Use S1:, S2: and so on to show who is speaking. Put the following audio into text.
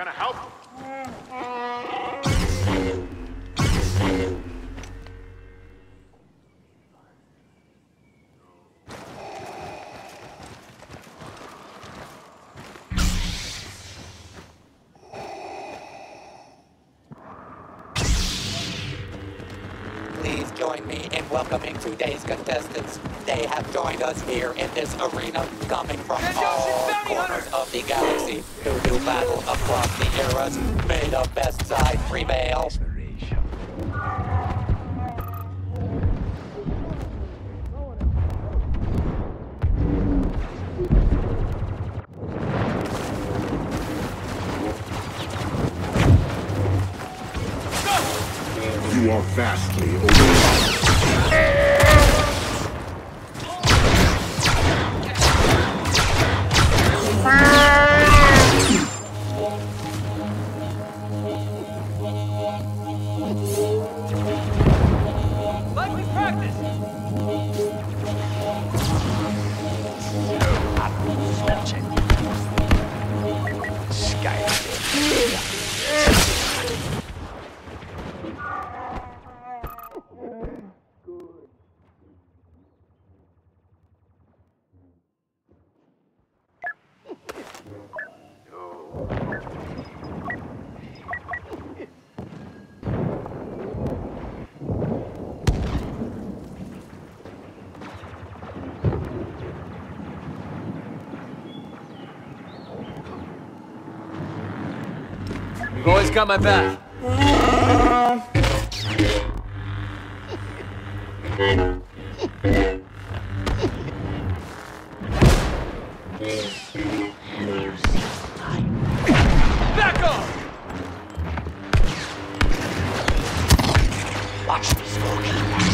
S1: gonna help?
S2: Please join me in welcoming today's contestants. They have joined us here in this arena, coming from all corners of the galaxy to do battle across the eras. May the best side prevail.
S3: Are vastly overpowered.
S4: You've always got my back. Back off! Watch me, Smokey.